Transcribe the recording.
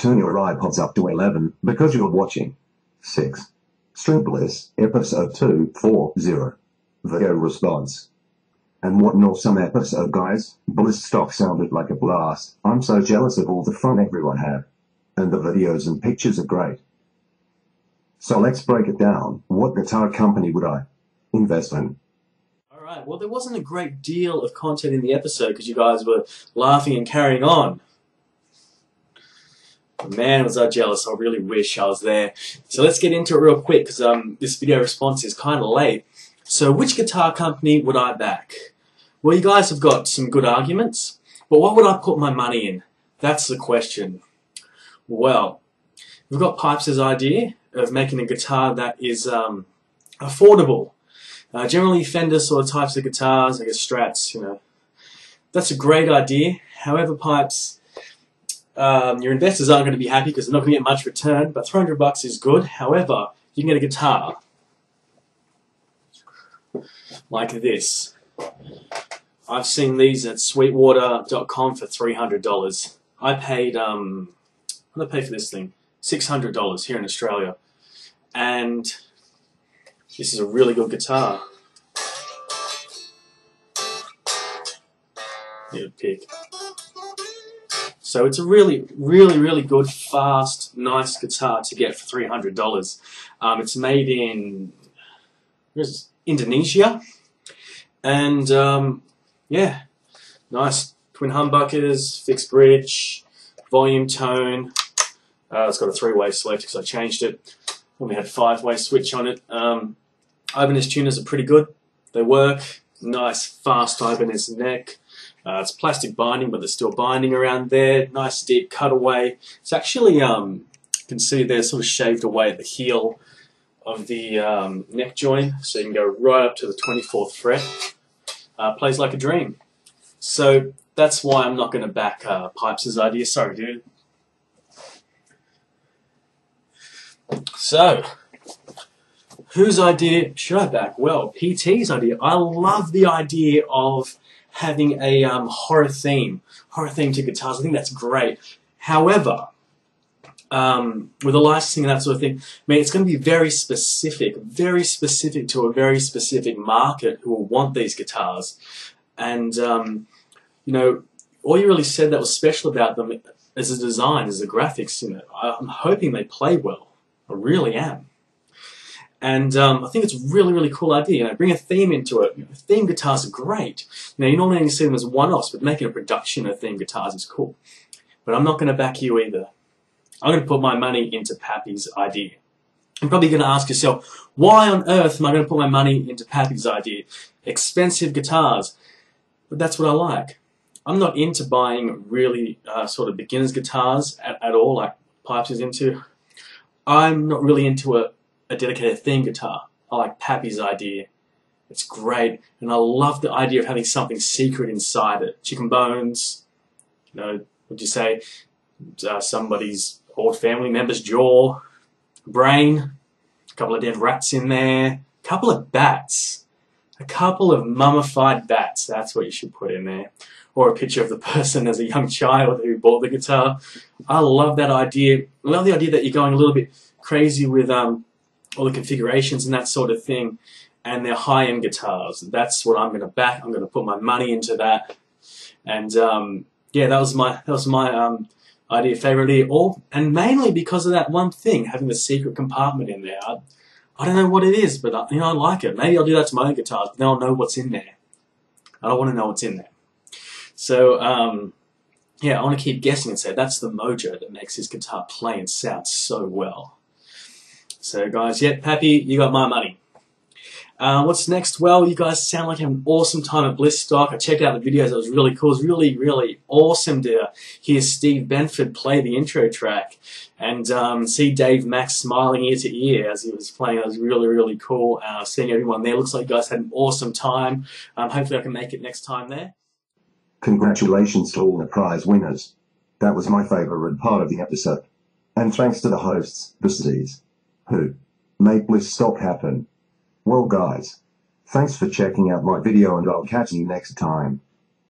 Turn your iPods up to 11 because you're watching 6. String Bliss, episode 240. Video response. And what an awesome episode, guys. Bliss stock sounded like a blast. I'm so jealous of all the fun everyone had. And the videos and pictures are great. So let's break it down. What guitar company would I invest in? All right. Well, there wasn't a great deal of content in the episode because you guys were laughing and carrying on. Man, was I jealous. I really wish I was there. So let's get into it real quick because um, this video response is kind of late. So which guitar company would I back? Well, you guys have got some good arguments, but what would I put my money in? That's the question. Well, we've got Pipes' idea of making a guitar that is um, affordable. Uh, generally, Fender sort of types of guitars, I guess Strats, you know. That's a great idea. However, Pipes, um, your investors aren't going to be happy because they're not going to get much return, but 300 bucks is good. However, you can get a guitar like this. I've seen these at sweetwater.com for $300. I paid, um, what did I pay for this thing? $600 here in Australia. And this is a really good guitar. Need a pick. So it's a really, really, really good, fast, nice guitar to get for $300. Um, it's made in Indonesia. And um, yeah, nice twin humbuckers, fixed bridge, volume tone. Uh, it's got a three-way select because I changed it. Only had five-way switch on it. Um, Ibanez tuners are pretty good. They work. Nice, fast Ibanez neck. Uh, it's plastic binding, but there's still binding around there. Nice deep cutaway. It's actually, um, you can see there, sort of shaved away at the heel of the um, neck joint, so you can go right up to the 24th fret. Uh, plays like a dream. So that's why I'm not going to back uh, Pipes' idea. Sorry, dude. So, whose idea should I back? Well, PT's idea. I love the idea of having a um, horror theme, horror theme to guitars. I think that's great. However, um, with the licensing and that sort of thing, I mean, it's going to be very specific, very specific to a very specific market who will want these guitars. And, um, you know, all you really said that was special about them as a design, as a graphics, you know, I'm hoping they play well. I really am. And um, I think it's a really, really cool idea. You know, bring a theme into it. You know, theme guitars are great. You know, you normally only see them as one-offs, but making a production of theme guitars is cool. But I'm not going to back you either. I'm going to put my money into Pappy's idea. You're probably going to ask yourself, why on earth am I going to put my money into Pappy's idea? Expensive guitars. But that's what I like. I'm not into buying really uh, sort of beginner's guitars at, at all, like Pipes is into. I'm not really into a, a dedicated theme guitar. I like Pappy's idea. It's great, and I love the idea of having something secret inside it. Chicken bones, you know, would you say, uh, somebody's old family member's jaw, brain, a couple of dead rats in there, a couple of bats, a couple of mummified bats. That's what you should put in there. Or a picture of the person as a young child who bought the guitar. I love that idea. I love the idea that you're going a little bit crazy with um, all the configurations and that sort of thing. And they're high-end guitars. That's what I'm going to back. I'm going to put my money into that. And um, yeah, that was my that was my um, idea favorably, all and mainly because of that one thing, having the secret compartment in there. I, I don't know what it is, but I, you know I like it. Maybe I'll do that to my own guitars, but then I'll know what's in there. I don't want to know what's in there. So um, yeah, I want to keep guessing and say that's the mojo that makes this guitar play and sound so well. So guys, yeah, Pappy, you got my money. Uh, what's next? Well, you guys sound like you have an awesome time at Bliss Stock. I checked out the videos. It was really cool. It was really, really awesome to hear Steve Benford play the intro track and um, see Dave Max smiling ear to ear as he was playing. It was really, really cool uh, seeing everyone there. Looks like you guys had an awesome time. Um, hopefully I can make it next time there. Congratulations to all the prize winners. That was my favorite part of the episode. And thanks to the hosts, cities, who made Bliss Stock happen. Well guys, thanks for checking out my video and I'll catch you next time.